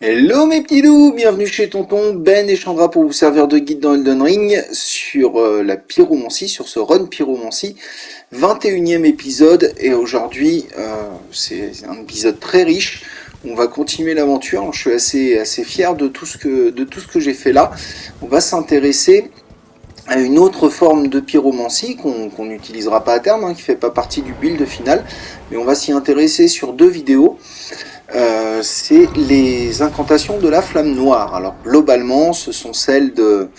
Hello mes petits loups, bienvenue chez Tonton Ben et Chandra pour vous servir de guide dans Elden Ring sur euh, la pyromancie, sur ce run pyromancie, 21e épisode et aujourd'hui euh, c'est un épisode très riche. On va continuer l'aventure, je suis assez, assez fier de tout ce que, de tout ce que j'ai fait là. On va s'intéresser à une autre forme de pyromancie qu'on n'utilisera pas à terme, hein, qui fait pas partie du build final, mais on va s'y intéresser sur deux vidéos. Euh, c'est les incantations de la flamme noire. Alors globalement, ce sont celles de,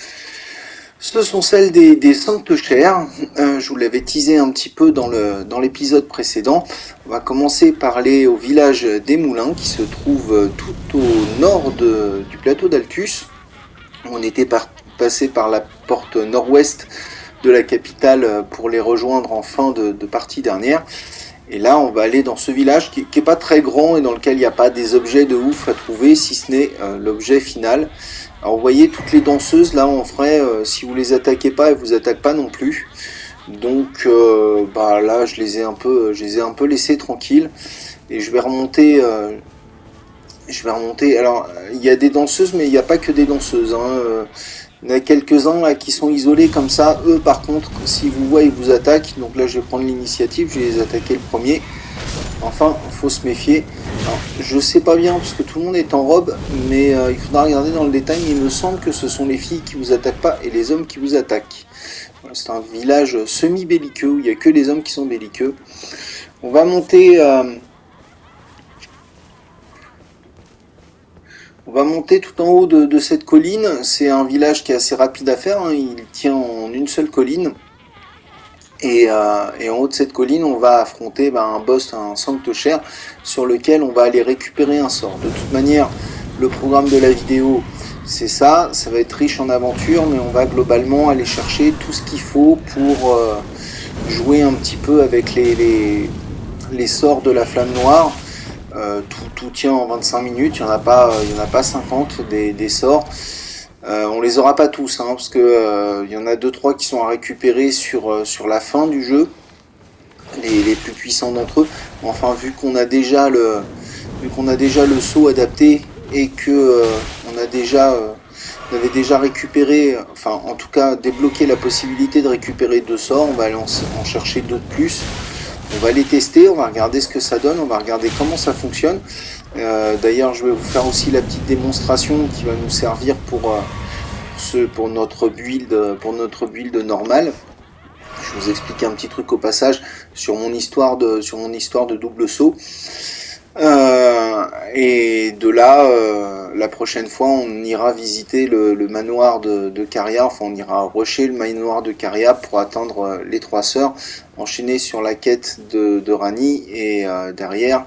ce sont celles des, des saintes chères. Euh, je vous l'avais teasé un petit peu dans le dans l'épisode précédent. On va commencer par aller au village des Moulins qui se trouve tout au nord du plateau d'Altus. On était passé par la porte nord-ouest de la capitale pour les rejoindre en fin de partie dernière. Et là, on va aller dans ce village qui, qui est pas très grand et dans lequel il n'y a pas des objets de ouf à trouver, si ce n'est euh, l'objet final. Alors, vous voyez, toutes les danseuses, là, en vrai, euh, si vous les attaquez pas, elles vous attaquent pas non plus. Donc, euh, bah là, je les ai un peu, je les ai un peu laissées tranquilles. Et je vais remonter. Euh, je vais remonter. Alors, il y a des danseuses, mais il n'y a pas que des danseuses. Hein. Il y en a quelques-uns là qui sont isolés comme ça. Eux, par contre, si vous voient, ils vous attaquent. Donc là, je vais prendre l'initiative. Je vais les attaquer le premier. Enfin, faut se méfier. Alors, je sais pas bien parce que tout le monde est en robe, mais euh, il faudra regarder dans le détail. Il me semble que ce sont les filles qui vous attaquent pas et les hommes qui vous attaquent. C'est un village semi-belliqueux il n'y a que les hommes qui sont belliqueux. On va monter. Euh, On va monter tout en haut de, cette colline. C'est un village qui est assez rapide à faire. Hein. Il tient en une seule colline. Et, euh, et, en haut de cette colline, on va affronter ben, un boss, un sanctochère, sur lequel on va aller récupérer un sort. De toute manière, le programme de la vidéo, c'est ça. Ça va être riche en aventure, mais on va globalement aller chercher tout ce qu'il faut pour euh, jouer un petit peu avec les sorts de la flamme noire. Euh, tout, tient en 25 minutes, il n'y en, a pas, il y en a pas 50 des, des sorts. Euh, on les aura pas tous, hein, parce que euh, il y en a 2-3 qui sont à récupérer sur, sur la fin du jeu, les, plus puissants d'entre eux. Enfin, vu qu'on a déjà le vu qu'on a déjà le saut adapté et que on a déjà avait déjà récupéré, enfin en tout cas débloqué la possibilité de récupérer deux sorts, on va aller en, en chercher deux de plus. On va les tester, on va regarder ce que ça donne, on va regarder comment ça fonctionne. Euh, D'ailleurs, je vais vous faire aussi la petite démonstration qui va nous servir pour, euh, ce, pour notre build, pour notre build normal. Je vous explique un petit truc au passage sur mon histoire de, sur mon histoire de double saut. Euh, et de là, euh, la prochaine fois, on ira visiter le, le manoir de, de, Caria. Enfin, on ira rusher le manoir de Caria pour attendre euh, les trois sœurs, enchaîner sur la quête de, de Rani et euh, derrière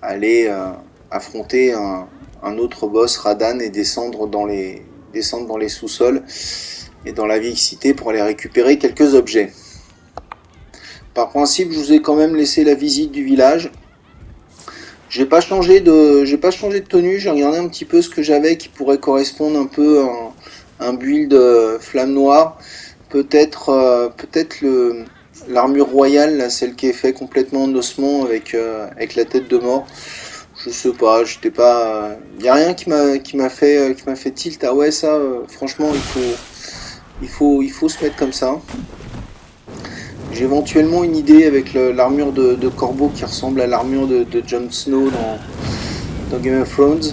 aller euh, affronter un, un, autre boss, Radan, et descendre dans les, descendre dans les sous-sols et dans la vieille cité pour aller récupérer quelques objets. Par principe, je vous ai quand même laissé la visite du village. J'ai pas changé de, j'ai pas changé de tenue. J'ai regardé un petit peu ce que j'avais qui pourrait correspondre un peu à un, build euh, flamme noire. Peut-être, euh, peut-être le l'armure royale, celle qui est faite complètement en ossement avec euh, avec la tête de mort. Je sais pas, j'étais pas. Il y a rien qui m'a qui m'a fait qui m'a fait tilt. Ah ouais, ça, franchement, il faut il faut il faut se mettre comme ça. J'ai éventuellement une idée avec l'armure de, Corbeau qui ressemble à l'armure de, de, Jon Snow dans, Game of Thrones,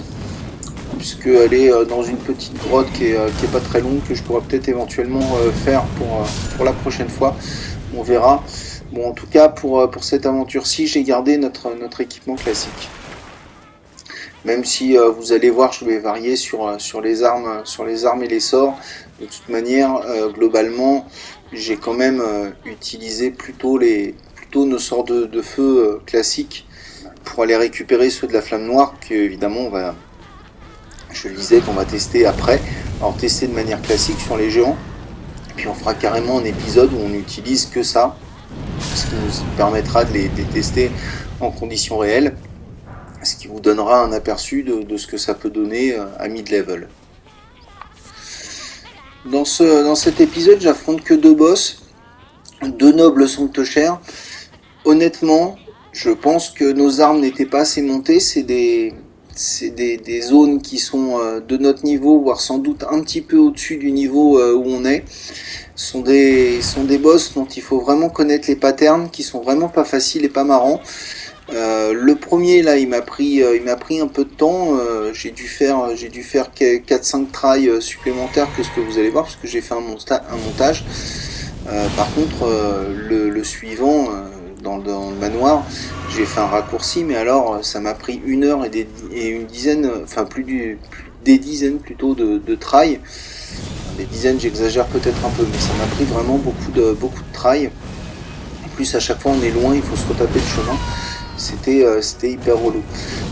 puisqu'elle est euh, dans une petite grotte qui est, euh, qui est pas très longue, que je pourrais peut-être éventuellement euh, faire pour, pour la prochaine fois. On verra. Bon, en tout cas, pour, pour cette aventure-ci, j'ai gardé notre, notre équipement classique. Même si vous allez voir, je vais varier sur, sur, les armes, sur les armes et les sorts. De toute manière, globalement, j'ai quand même euh, utilisé plutôt, les, plutôt nos sorts de, de feu classiques pour aller récupérer ceux de la flamme noire, que évidemment on va, je le disais, qu'on va tester après. Alors tester de manière classique sur les géants. Et puis on fera carrément un épisode où on n'utilise que ça, ce qui nous permettra de les, tester en conditions réelles ce qui vous donnera un aperçu de, de, ce que ça peut donner à mid-level. Dans, ce, dans cet épisode, j'affronte que deux boss, deux nobles sanctochères. Honnêtement, je pense que nos armes n'étaient pas assez montées. C'est des, c'est des, zones qui sont de notre niveau, voire sans doute un petit peu au-dessus du niveau où on est. Ce sont des, sont des boss dont il faut vraiment connaître les patterns, qui sont vraiment pas faciles et pas marrants. Euh, le premier là, il m'a pris, euh, il m'a pris un peu de temps. Euh, j'ai dû faire, j'ai dû faire 4-5 tries supplémentaires que ce que vous allez voir parce que j'ai fait un, montage. par contre, le, suivant dans, le manoir, j'ai fait un raccourci, mais alors ça m'a pris une heure et, et, une dizaine, enfin plus, du, des dizaines plutôt de, de tries. Des dizaines, j'exagère peut-être un peu, mais ça m'a pris vraiment beaucoup de beaucoup de tries. En plus, à chaque fois, on est loin, il faut se retaper le chemin. Euh, c'était hyper relou.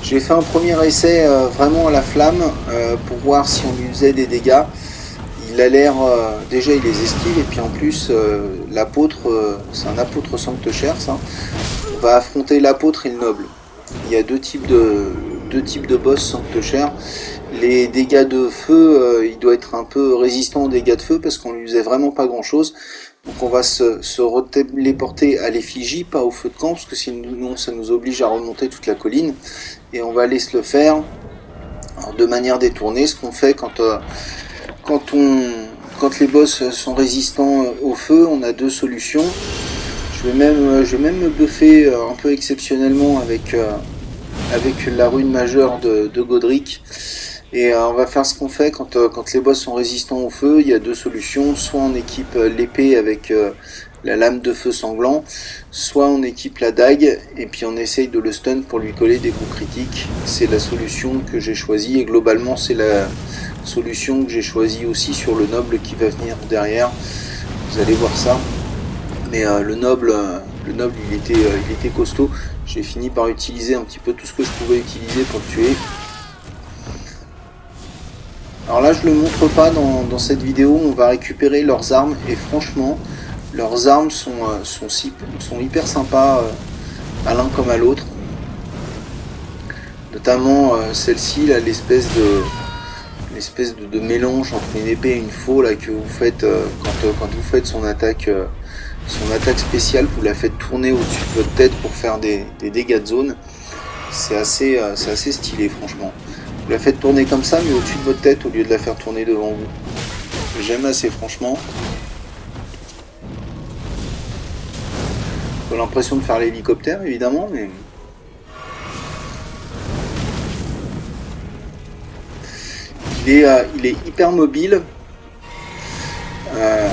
J'ai fait un premier essai euh, vraiment à la flamme euh, pour voir si on lui faisait des dégâts. Il a l'air, déjà il les esquive et puis en plus l'apôtre, c'est un apôtre sancte-cher ça. On va affronter l'apôtre et le noble. Il y a deux types de, deux types de boss. Les dégâts de feu, il doit être un peu résistant aux dégâts de feu parce qu'on lui faisait vraiment pas grand chose. Donc on va se, se porter à l'effigie, pas au feu de camp, parce que sinon ça nous oblige à remonter toute la colline. Et on va aller se le faire de manière détournée, ce qu'on fait quand, euh, les boss sont résistants euh, au feu, on a deux solutions. Je vais même, je vais même me buffer euh, un peu exceptionnellement avec, la rune majeure de Godric. Et euh, on va faire ce qu'on fait quand, euh, quand les boss sont résistants au feu. Il y a deux solutions. Soit on équipe euh, l'épée avec la lame de feu sanglant, soit on équipe la dague et puis on essaye de le stun pour lui coller des coups critiques. C'est la solution que j'ai choisie et globalement c'est la solution que j'ai choisie aussi sur le noble qui va venir derrière. Vous allez voir ça. Mais le noble, le noble il était, il était costaud. J'ai fini par utiliser un petit peu tout ce que je pouvais utiliser pour le tuer. Alors là, je ne le montre pas dans, cette vidéo, on va récupérer leurs armes et franchement, leurs armes sont, euh, hyper sympas euh, à l'un comme à l'autre. Notamment euh, celle-ci, l'espèce de mélange entre une épée et une faux là, que vous faites quand, quand, vous faites son attaque, son attaque spéciale, vous la faites tourner au-dessus de votre tête pour faire des, dégâts de zone. C'est assez stylé franchement. Vous la faites tourner comme ça, mais au-dessus de votre tête, au lieu de la faire tourner devant vous. J'aime assez, franchement. J'ai l'impression de faire l'hélicoptère, évidemment, mais... Il est, euh, hyper mobile. Euh,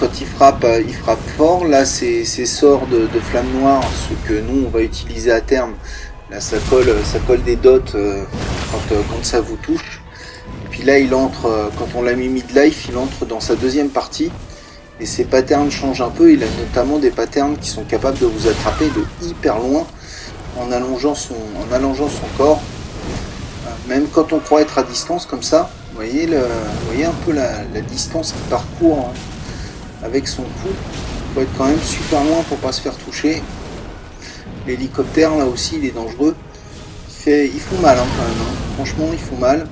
quand il frappe, euh, il frappe fort. Là, ces, sorts de, de flamme noire, ce que nous, on va utiliser à terme, Là, ça colle, ça colle des dots euh, quand, euh, quand, ça vous touche. Et puis là, il entre, euh, quand on l'a mis mid-life, il entre dans sa deuxième partie. Et ses patterns changent un peu. Il a notamment des patterns qui sont capables de vous attraper de hyper loin en allongeant son, en allongeant son corps. Même quand on croit être à distance comme ça, vous voyez, vous voyez un peu la, distance qu'il parcourt hein, avec son coup. Il faut être quand même super loin pour pas se faire toucher. L'hélicoptère, là aussi, il est dangereux. Il, fait, il mal, hein, quand même. Hein. Franchement, il font mal.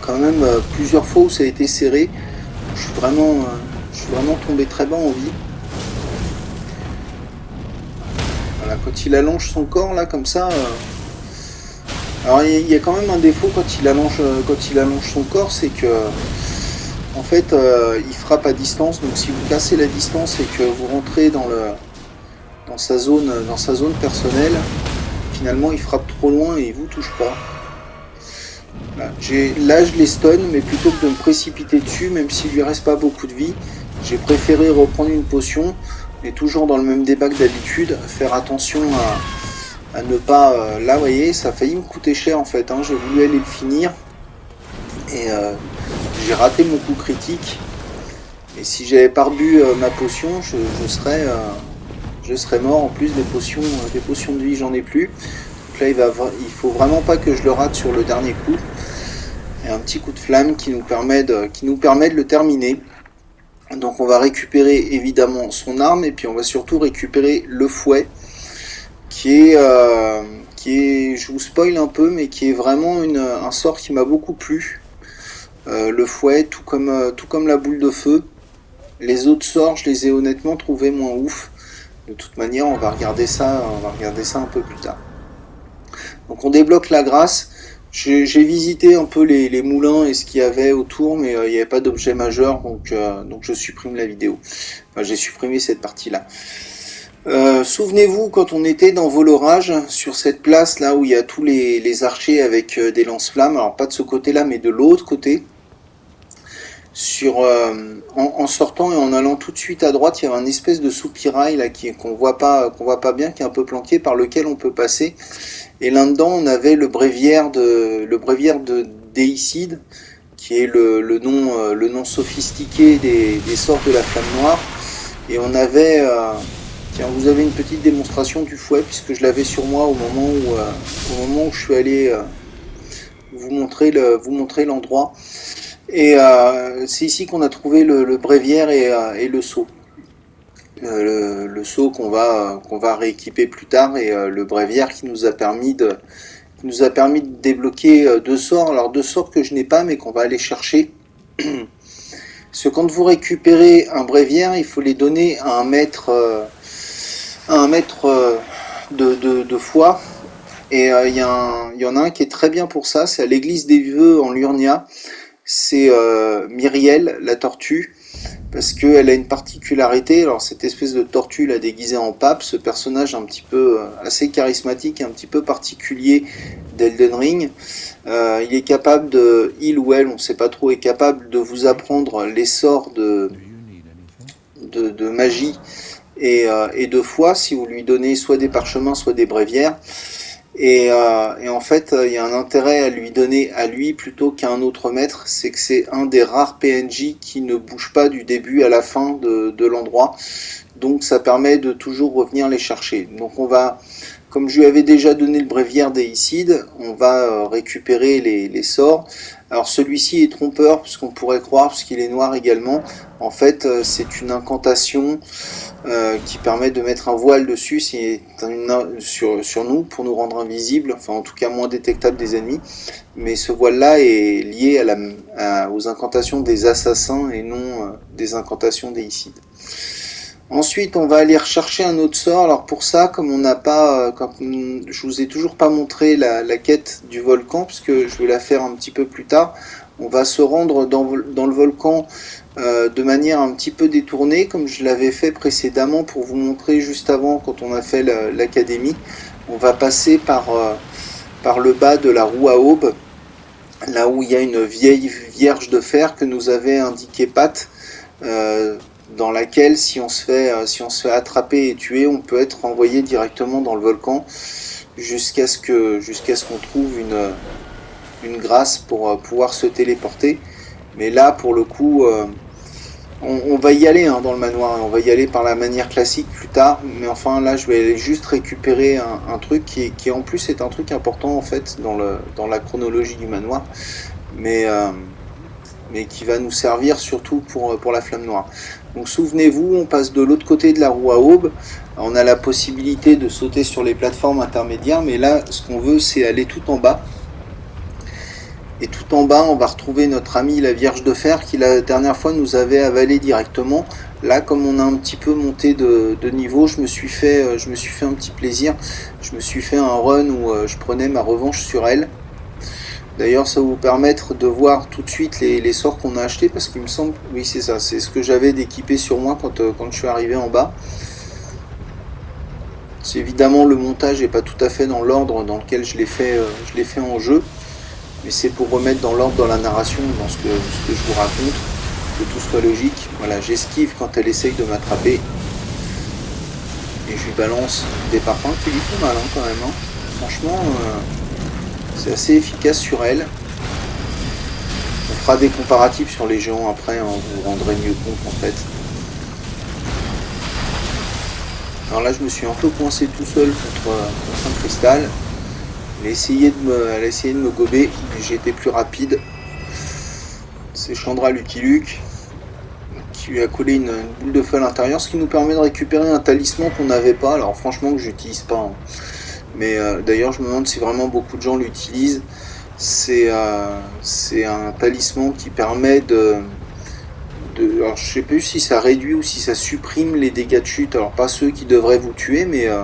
Quand même, euh, plusieurs fois où ça a été serré. Je suis vraiment, euh, je suis vraiment tombé très bas en vie. Voilà, quand il allonge son corps, là, comme ça... Euh, alors, il y, a quand même un défaut quand il allonge, quand il allonge son corps, c'est que... En fait, il frappe à distance, donc si vous cassez la distance et que vous rentrez dans le, dans sa zone, dans sa zone personnelle, finalement il frappe trop loin et il vous touche pas. Là, là je les stun, mais plutôt que de me précipiter dessus, même s'il lui reste pas beaucoup de vie, j'ai préféré reprendre une potion, mais toujours dans le même débat que d'habitude, faire attention à, ne pas... Euh, là, vous voyez, ça a failli me coûter cher en fait, hein. j'ai voulu aller le finir, et euh, j'ai raté mon coup critique, et si j'avais pas rebu euh, ma potion, je, je serais je serais mort. En plus, des potions, euh, des potions de vie, j'en ai plus. Donc là, il, va, il faut vraiment pas que je le rate sur le dernier coup. Et un petit coup de flamme qui nous permet de, qui nous permet de le terminer. Donc on va récupérer évidemment son arme et puis on va surtout récupérer le fouet qui est, euh, qui est, je vous spoil un peu, mais qui est vraiment une, un sort qui m'a beaucoup plu. Euh, le fouet, tout comme, tout comme la boule de feu. Les autres sorts, je les ai honnêtement trouvés moins ouf. De toute manière, on va regarder ça, on va regarder ça un peu plus tard. Donc on débloque la grâce. J'ai visité un peu les, moulins et ce qu'il y avait autour, mais il n'y avait pas d'objet majeur, donc, donc je supprime la vidéo. J'ai supprimé cette partie-là. Souvenez-vous quand on était dans Volorage, sur cette place là où il y a tous les, les archers avec des lance-flammes, alors pas de ce côté-là, mais de l'autre côté, sur, euh, en, sortant et en allant tout de suite à droite, il y a un espèce de soupirail là qui qu'on voit pas qu'on voit pas bien, qui est un peu planqué, par lequel on peut passer. Et là-dedans, on avait le bréviaire de le bréviaire de Déicide, qui est le, le nom euh, le nom sophistiqué des, des, sorts de la flamme noire. Et on avait euh, tiens, vous avez une petite démonstration du fouet puisque je l'avais sur moi au moment où au moment où je suis allé vous montrer le vous montrer l'endroit. Et euh, c'est ici qu'on a trouvé le, bréviaire et, euh, le seau. Euh, le, seau qu'on va, va rééquiper plus tard et le bréviaire qui nous a permis de, nous a permis de débloquer deux sorts. Alors deux sorts que je n'ai pas mais qu'on va aller chercher. Parce que quand vous récupérez un bréviaire, il faut les donner à un maître, un maître de, de, foi. Et il y, y, en a un qui est très bien pour ça, c'est à l'église des Vœux en Lurnia c'est euh, Myriel, la tortue, parce qu'elle a une particularité. Alors cette espèce de tortue la déguisée en pape, ce personnage un petit peu euh, assez charismatique, un petit peu particulier d'Elden Ring, euh, il est capable de, il ou elle, on ne sait pas trop, est capable de vous apprendre les sorts de, de, magie et, et de foi si vous lui donnez soit des parchemins, soit des bréviaires. Euh, et, en fait, il y a un intérêt à lui donner à lui plutôt qu'à un autre maître, c'est que c'est un des rares PNJ qui ne bouge pas du début à la fin de, l'endroit. Donc ça permet de toujours revenir les chercher. Donc on va, comme je lui avais déjà donné le bréviaire d'Eicide, on va euh, récupérer les sorts. Alors celui-ci est trompeur, puisqu'on pourrait croire, puisqu'il est noir également. En fait, euh, c'est une incantation euh, qui permet de mettre un voile dessus sur, sur nous pour nous rendre invisibles, enfin en tout cas moins détectable des ennemis. Mais ce voile-là est lié aux incantations des assassins et non euh, des incantations des Icides. Ensuite, on va aller rechercher un autre sort. Alors pour ça, comme on n'a pas, euh, je vous ai toujours pas montré la, quête du volcan, puisque je vais la faire un petit peu plus tard. On va se rendre dans, le volcan euh, de manière un petit peu détournée, comme je l'avais fait précédemment pour vous montrer juste avant quand on a fait l'académie. On va passer par, euh, par le bas de la roue à aube, là où il y a une vieille vierge de fer que nous avait indiqué Pat dans laquelle si on se fait euh, si on se fait attraper et tuer, on peut être envoyé directement dans le volcan jusqu'à ce que jusqu'à ce qu'on trouve une une grâce pour euh, pouvoir se téléporter. Mais là, pour le coup, euh, on, va y aller hein, dans le manoir. On va y aller par la manière classique plus tard. Mais enfin, là, je vais juste récupérer un, truc qui, qui, en plus est un truc important en fait dans, le, dans la chronologie du manoir. Mais, mais qui va nous servir surtout pour, pour la flamme noire. Donc souvenez-vous, on passe de l'autre côté de la roue à aube. On a la possibilité de sauter sur les plateformes intermédiaires, mais là, ce qu'on veut, c'est aller tout en bas. Et tout en bas, on va retrouver notre ami la Vierge de Fer qui la dernière fois nous avait avalé directement. Là, comme on a un petit peu monté de, niveau, je me, suis fait, euh, je me suis fait un petit plaisir. Je me suis fait un run où euh, je prenais ma revanche sur elle. D'ailleurs, ça va vous permettre de voir tout de suite les, sorts qu'on a achetés, parce qu'il me semble, oui c'est ça, c'est ce que j'avais d'équipé sur moi quand, euh, quand je suis arrivé en bas. C'est évidemment le montage n'est pas tout à fait dans l'ordre dans lequel je l'ai fait, euh, fait en jeu, mais c'est pour remettre dans l'ordre dans la narration, dans ce que, je vous raconte, que tout soit logique. Voilà, j'esquive quand elle essaye de m'attraper, et je lui balance des parfums qui lui font mal hein, quand même. Hein. Franchement. Euh, c'est assez efficace sur elle. On fera des comparatifs sur les géants après, hein, vous vous rendrez mieux compte en fait. Alors là je me suis un peu coincé tout seul contre, un cristal. Elle a essayé de me, gober, mais j'ai été plus rapide. C'est Chandra Lucky Luke qui lui a collé une, boule de feu à l'intérieur, ce qui nous permet de récupérer un talisman qu'on n'avait pas. Alors franchement que j'utilise pas. Hein. Mais euh, d'ailleurs, je me demande si vraiment beaucoup de gens l'utilisent. C'est euh, un talisman qui permet de, de, alors je sais plus si ça réduit ou si ça supprime les dégâts de chute. Alors pas ceux qui devraient vous tuer, mais euh,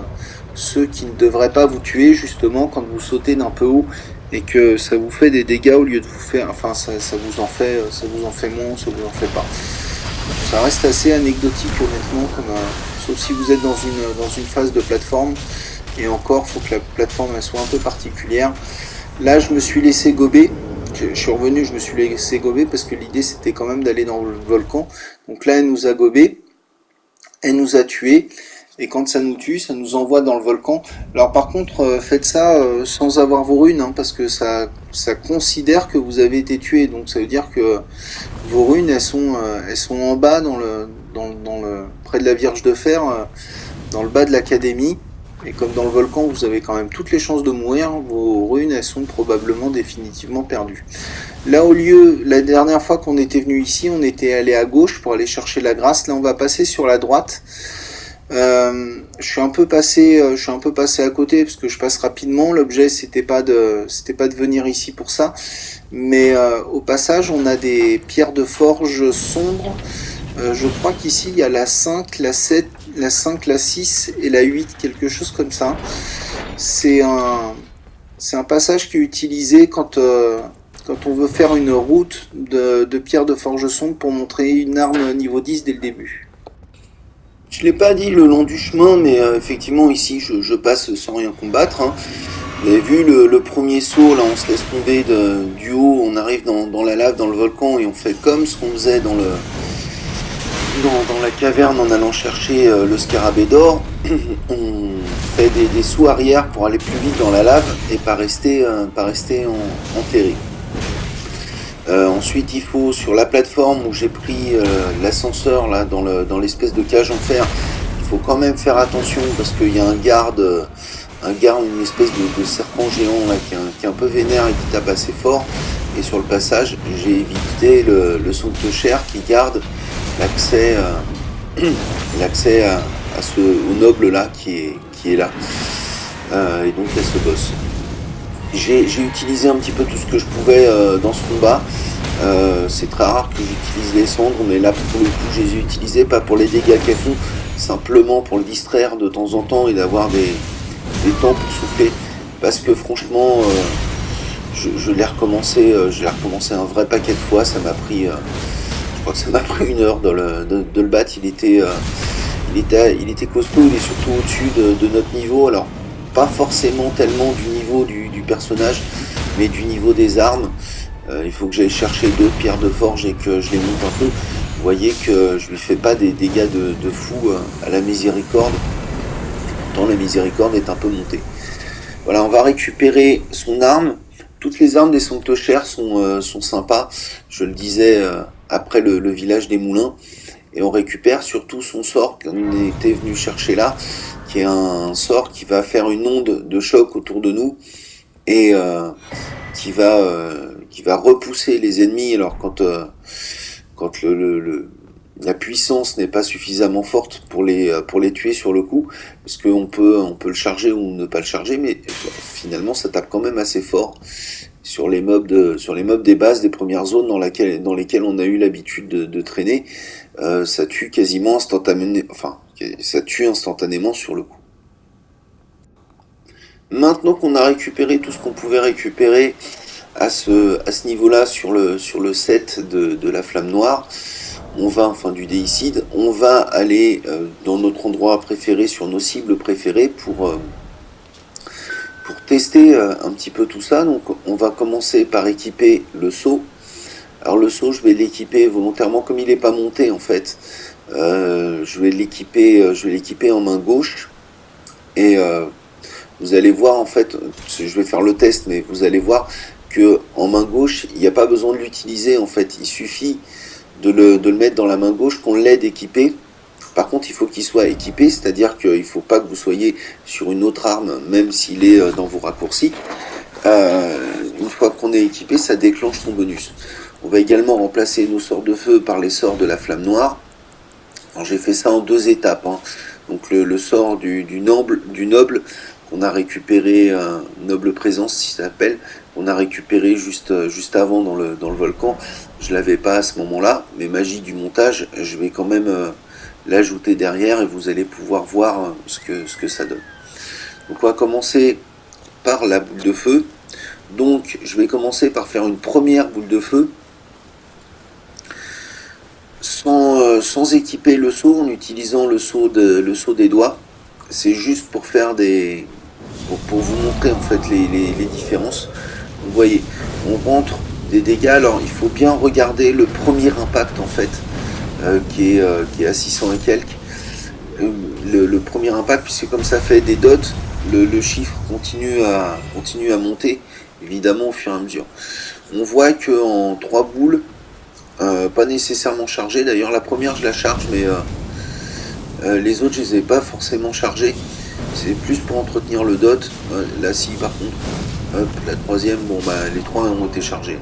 ceux qui ne devraient pas vous tuer justement quand vous sautez d'un peu haut et que ça vous fait des dégâts au lieu de vous faire, enfin ça, vous en fait, ça vous en fait moins, ça vous en fait pas. Ça reste assez anecdotique honnêtement, sauf si vous êtes dans une phase de plateforme. Et encore, faut que la plateforme elle soit un peu particulière. Là, je me suis laissé gober. Je, suis revenu, je me suis laissé gober parce que l'idée c'était quand même d'aller dans le volcan. Donc là, elle nous a gobé, elle nous a tué. Et quand ça nous tue, ça nous envoie dans le volcan. Alors par contre, euh, faites ça euh, sans avoir vos runes, hein, parce que ça, ça considère que vous avez été tué. Donc ça veut dire que vos runes, elles sont, euh, elles sont en bas, dans le, dans, le, près de la Vierge de Fer, dans le bas de l'académie. Et comme dans le volcan, vous avez quand même toutes les chances de mourir, vos runes, elles sont probablement définitivement perdues. Là, au lieu, la dernière fois qu'on était venu ici, on était allé à gauche pour aller chercher la grâce. Là, on va passer sur la droite. Euh, je suis un peu passé, euh, je suis un peu passé à côté parce que je passe rapidement. L'objet c'était pas de, c'était pas de venir ici pour ça, mais euh, au passage on a des pierres de forge sombres. Je crois qu'ici il y a la 5, la 7, la 5, la 6 et la 8, quelque chose comme ça. C'est un, c'est un passage qui est utilisé quand quand on veut faire une route de, de pierres de forge sombre pour montrer une arme niveau 10 dès le début. Je l'ai pas dit le long du chemin, mais euh, effectivement ici je, passe sans rien combattre. Hein. Vous avez vu le, premier saut, là on se laisse tomber du haut, on arrive dans, la lave, dans le volcan et on fait comme ce qu'on faisait dans, le, dans, la caverne en allant chercher euh, le scarabée d'or. on fait des, sauts arrière pour aller plus vite dans la lave et pas rester, euh, enterré. Euh, ensuite, il faut sur la plateforme où j'ai pris euh, l'ascenseur là dans l'espèce de cage en fer, il faut quand même faire attention parce qu'il y a un garde, un garde, une espèce de, serpent géant qui, est un, peu vénère et qui tape assez fort. Et sur le passage, j'ai évité le, le son de cher qui garde l'accès, euh, l'accès à, ce au noble là qui est, qui est là. et donc il y a ce boss. J'ai utilisé un petit peu tout ce que je pouvais euh, dans ce combat. Euh, c'est très rare que j'utilise les cendres, mais là pour le coup je les ai utilisées pas pour les dégâts qu'elles font, simplement pour le distraire de temps en temps et d'avoir des, temps pour souffler. Parce que franchement, euh, je, l'ai recommencé, je l'ai recommencé un vrai paquet de fois. Ça m'a pris, je crois que ça m'a pris une heure de le, battre. Il était, il était, il était costaud. Il est surtout au-dessus de, de notre niveau. Alors pas forcément tellement du niveau du, personnage, mais du niveau des armes. Euh, il faut que j'aille chercher d'autres pierres de forge et que je les monte un peu. Vous voyez que je lui fais pas des dégâts de, fou euh, à la miséricorde. Pourtant la miséricorde est un peu montée. Voilà, on va récupérer son arme. Toutes les armes des sanctochères sont, euh, sont sympas. Je le disais après le, le, village des moulins. Et on récupère surtout son sort qu'on était venu chercher là, qui est un sort qui va faire une onde de choc autour de nous et euh, qui va euh, qui va repousser les ennemis. Alors quand euh, quand le, la puissance n'est pas suffisamment forte pour les les tuer sur le coup, parce qu'on peut on peut le charger ou ne pas le charger, mais finalement ça tape quand même assez fort sur les mobs des bases des premières zones dans, lesquelles on a eu l'habitude de, traîner, ça tue quasiment instantanément, enfin ça tue instantanément sur le coup. Maintenant qu'on a récupéré tout ce qu'on pouvait récupérer à ce, niveau-là sur le, sur le set de, la flamme noire, on va, enfin du déicide, on va aller euh, dans notre endroit préféré, sur nos cibles préférées pour, euh, pour tester euh, un petit peu tout ça. Donc on va commencer par équiper le saut. Alors le saut, je vais l'équiper volontairement comme il n'est pas monté en fait. Je vais l'équiper, je vais l'équiper en main gauche et vous allez voir en fait, je vais faire le test, mais vous allez voir que en main gauche, il n'y a pas besoin de l'utiliser en fait. Il suffit de le, mettre dans la main gauche qu'on l'aide équipé. Par contre, il faut qu'il soit équipé, c'est-à-dire qu'il ne faut pas que vous soyez sur une autre arme, même s'il est dans vos raccourcis. une fois qu'on est équipé, ça déclenche son bonus. On va également remplacer nos sorts de feu par les sorts de la flamme noire j'ai fait ça en deux étapes. Hein. Donc le, sort du, noble, qu'on a récupéré, un noble présence si ça s'appelle, qu'on a récupéré juste, avant dans le volcan. Je l'avais pas à ce moment-là, mais magie du montage, je vais quand même euh, l'ajouter derrière et vous allez pouvoir voir euh, ce que, ce que ça donne. Donc on va commencer par la boule de feu. Donc je vais commencer par faire une première boule de feu sans, euh, sans équiper le seau en utilisant le seau, le des doigts. C'est juste pour faire des. Pour, vous montrer en fait les, les, différences. Vous voyez, on rentre des dégâts. Alors il faut bien regarder le premier impact en fait, euh, qui, est, euh, qui est à 600 et quelques. Le, premier impact, puisque comme ça fait des dots, le, chiffre continue à, continue à monter, évidemment au fur et à mesure. On voit que en 3 boules, euh, pas nécessairement chargé. D'ailleurs, la première, je la charge, mais euh, euh, les autres, je les ai pas forcément chargés. C'est plus pour entretenir le dot. la scie, par contre, la troisième, bon, bah, les trois ont été chargés.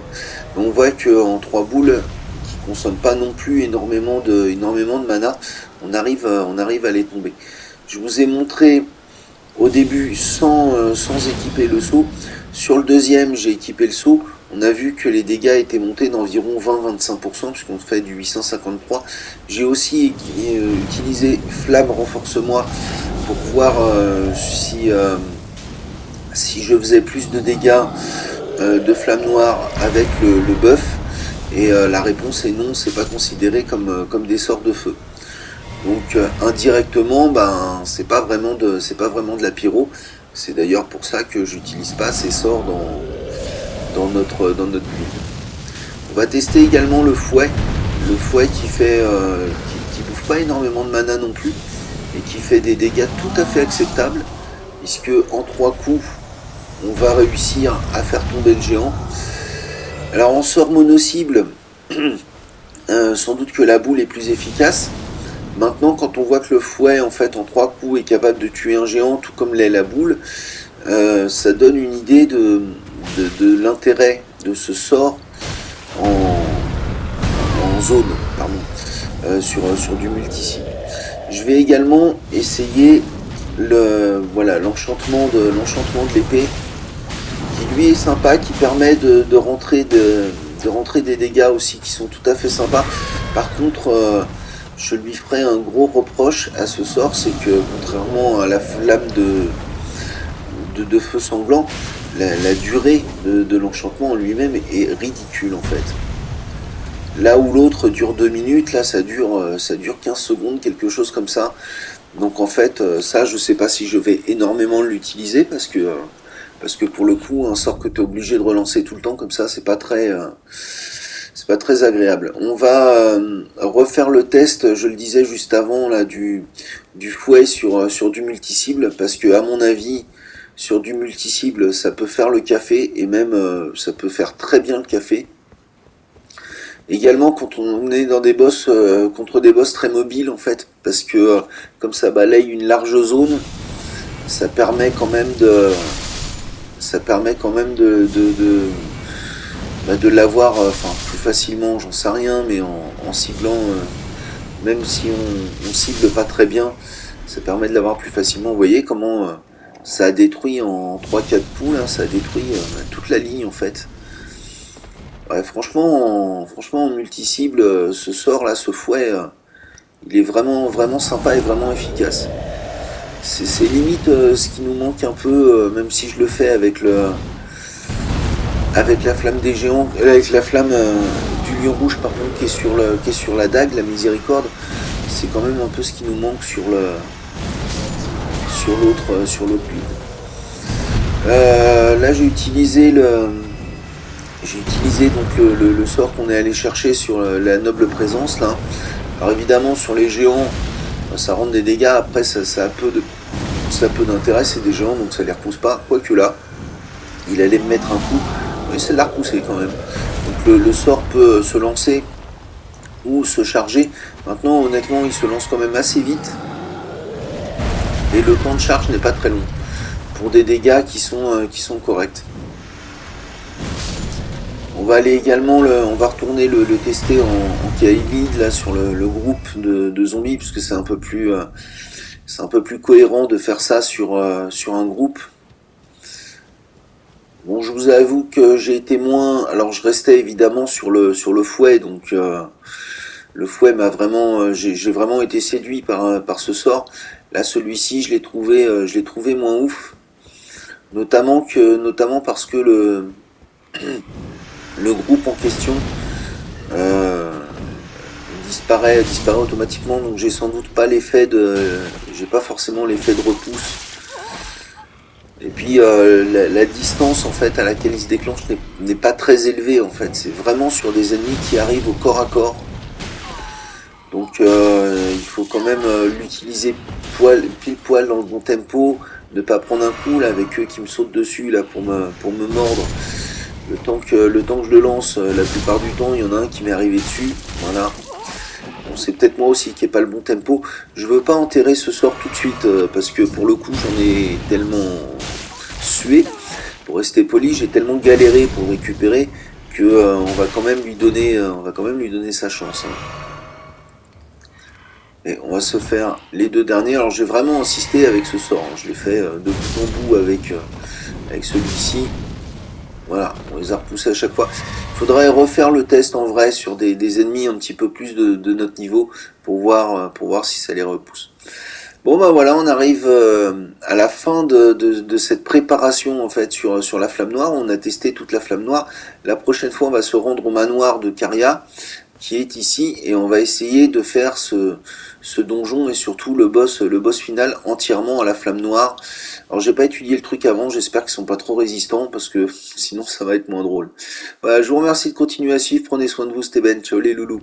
on voit qu'en trois boules, qui consomment pas non plus énormément de, énormément de mana, on arrive, arrive à les tomber. Je vous ai montré au début sans, sans équiper le saut. Sur le deuxième, j'ai équipé le saut on a vu que les dégâts étaient montés d'environ 20-25%, puisqu'on fait du 853. J'ai aussi euh, utilisé Flamme Renforce-moi pour voir euh, si, euh, si je faisais plus de dégâts de Flamme Noire avec le, buff. Et la réponse est non, c'est pas considéré comme, comme des sorts de feu. Donc indirectement, ben c'est pas vraiment de c'est pas vraiment de la pyro. C'est d'ailleurs pour ça que j'utilise pas ces sorts dans, dans notre, dans notre On va tester également le fouet. Le fouet qui fait euh, qui, bouffe pas énormément de mana non plus et qui fait des dégâts tout à fait acceptables puisque en trois coups on va réussir à faire tomber le géant. Alors en sort mono-cible, euh, sans doute que la boule est plus efficace. Maintenant, quand on voit que le fouet, en fait, en trois coups, est capable de tuer un géant, tout comme l'est la boule, euh, ça donne une idée de, l'intérêt de ce sort en, zone, pardon, euh, sur, sur du multi Je vais également essayer le voilà l'enchantement de l'épée lui est sympa, qui permet de, rentrer de, rentrer des dégâts aussi qui sont tout à fait sympas. Par contre, euh, je lui ferai un gros reproche à ce sort, c'est que contrairement à la flamme de, de feu sanglant, la, durée de, l'enchantement en lui-même est ridicule en fait. Là où l'autre dure 2 minutes, là ça dure, euh, ça dure 15 secondes, quelque chose comme ça. Donc en fait, euh, ça je sais pas si je vais énormément l'utiliser parce que, parce que pour le coup, un sort que tu es obligé de relancer tout le temps comme ça, c'est pas très. c'est pas très agréable. On va refaire le test, je le disais juste avant, là, du, du fouet sur, sur du multi-cible, parce que à mon avis, sur du multi-cible, ça peut faire le café et même euh, ça peut faire très bien le café. Également quand on est dans des boss euh, contre des boss très mobiles en fait, parce que euh, comme ça balaye une large zone, ça permet quand même de ça permet quand même de de, bah, l'avoir enfin plus facilement, j'en sais rien, mais en, ciblant même si on, cible pas très bien, ça permet de l'avoir plus facilement. Vous voyez comment ça a détruit en 3-4 poules, hein, ça a détruit euh, toute la ligne en fait. Franchement, en, franchement, en multi-cible, euh, ce sort là, ce fouet, euh, il est vraiment, vraiment sympa et vraiment efficace. C'est limite ce qui nous manque un peu, même si je le fais avec le, avec la flamme des géants, avec la flamme du lion rouge qui est sur le, qui est sur la dague, la miséricorde. C'est quand même un peu ce qui nous manque sur le, sur l'autre euh, sur l'autre build. Euh, là j'ai utilisé le j'ai utilisé donc le, sort qu'on est allé chercher sur euh, la noble présence là. Alors évidemment sur les géants ça rentre des dégâts, après ça, a peu de ça peu d'intérêt, c'est des géants donc ça les repousse pas, quoique là il allait me mettre un coup, mais ça l'a repoussé quand même. Donc le, sort peut se lancer ou se charger. Maintenant honnêtement il se lance quand même assez vite et le temps de charge n'est pas très long pour des dégâts qui sont, euh, qui sont corrects. On va aller également, le, on va retourner le, tester en, en là sur le, groupe de, zombies puisque c'est un peu plus euh, c'est un peu plus cohérent de faire ça sur, euh, sur un groupe. Bon, je vous avoue que j'ai été moins. Alors, je restais évidemment sur le sur le fouet, donc le fouet m'a vraiment, j'ai vraiment été séduit par ce sort. Là, celui-ci, je l'ai trouvé, euh, je l'ai trouvé moins ouf, que, notamment parce que le, le groupe en question euh, disparaît, disparaît automatiquement, donc j'ai sans doute pas l'effet de, j'ai pas forcément l'effet de repousse. Et puis euh, la, distance en fait à laquelle il se déclenche n'est pas très élevée en fait. C'est vraiment sur des ennemis qui arrivent au corps à corps. Donc euh, il faut quand même l'utiliser pile poil dans le bon tempo, ne pas prendre un coup là avec eux qui me sautent dessus là pour me, pour me mordre. Le temps, que, le je le lance, euh, la plupart du temps, il y en a un qui m'est arrivé dessus. Voilà. Bon, c'est peut-être moi aussi qui n'ai pas le bon tempo. Je veux pas enterrer ce sort tout de suite, euh, parce que pour le coup, j'en ai tellement sué. Pour rester poli, j'ai tellement galéré pour récupérer que euh, on va quand même lui donner, on va quand même lui donner sa chance. Hein. Et on va se faire les deux derniers. Alors j'ai vraiment insisté avec ce sort. Hein. Je l'ai fait de bout en bout avec, avec celui-ci. Voilà, on les a repoussés à chaque fois. Il faudrait refaire le test en vrai sur des, ennemis un petit peu plus de, notre niveau pour voir, euh, pour voir si ça les repousse. Bon bah voilà, on arrive euh, à la fin de, cette préparation en fait sur, sur la flamme noire. On a testé toute la flamme noire. La prochaine fois, on va se rendre au manoir de Caria qui est ici et on va essayer de faire ce, ce donjon et surtout le boss, le boss final entièrement à la flamme noire. Alors j'ai pas étudié le truc avant, j'espère qu'ils sont pas trop résistants parce que sinon ça va être moins drôle. Voilà, je vous remercie de continuer à suivre, prenez soin de vous, c'était Ben, ciao les loulous.